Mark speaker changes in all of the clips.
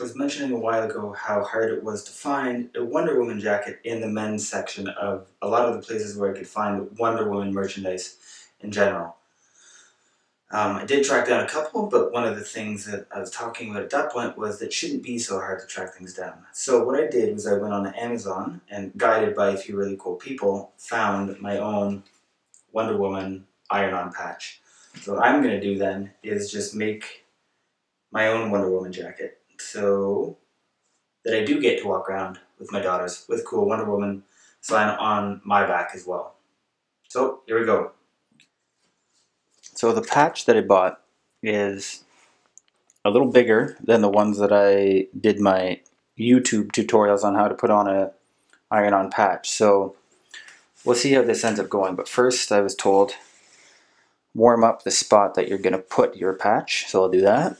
Speaker 1: I was mentioning a while ago how hard it was to find a Wonder Woman jacket in the men's section of a lot of the places where I could find Wonder Woman merchandise in general. Um, I did track down a couple, but one of the things that I was talking about at that point was that it shouldn't be so hard to track things down. So what I did was I went on Amazon and, guided by a few really cool people, found my own Wonder Woman iron-on patch. So what I'm going to do then is just make my own Wonder Woman jacket. So that I do get to walk around with my daughters with cool Wonder Woman sign on my back as well. So here we go. So the patch that I bought is a little bigger than the ones that I did my YouTube tutorials on how to put on a iron-on patch. So we'll see how this ends up going. But first I was told warm up the spot that you're going to put your patch. So I'll do that.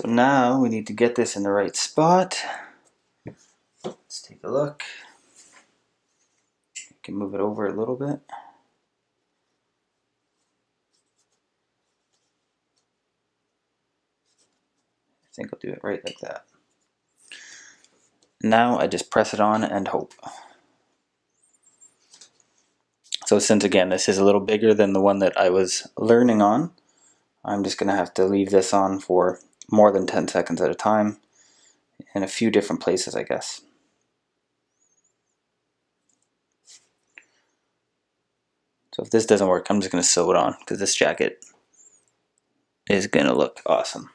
Speaker 1: So now we need to get this in the right spot. Let's take a look. You can move it over a little bit. I think I'll do it right like that. Now I just press it on and hope. So since again this is a little bigger than the one that I was learning on, I'm just going to have to leave this on for more than 10 seconds at a time in a few different places, I guess. So if this doesn't work, I'm just going to sew it on because this jacket is going to look awesome.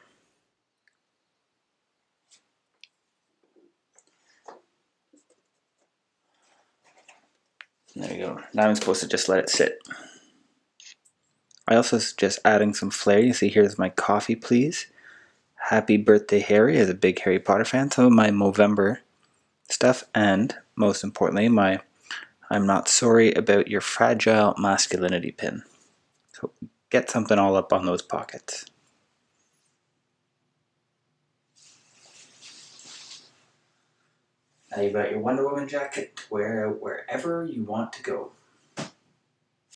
Speaker 1: There you go. Now I'm supposed to just let it sit. I also suggest adding some flair. You see here's my coffee please. Happy Birthday Harry as a big Harry Potter fan. Some of my Movember stuff and most importantly my I'm not sorry about your fragile masculinity pin. So get something all up on those pockets. Now you've got your Wonder Woman jacket to wear wherever you want to go.